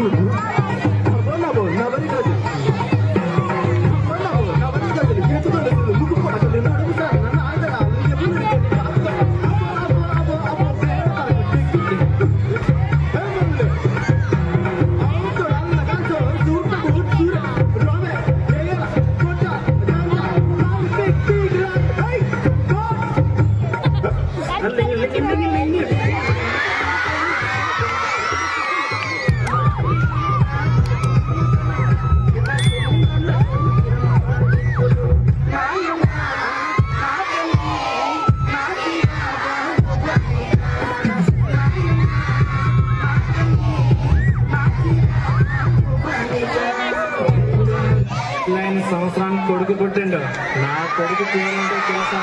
嗯。పుట్టినైన సంవత్సరానికి కొడుకు పుట్టిండు. నా కొడుకు పేరుంటే తెలుసా?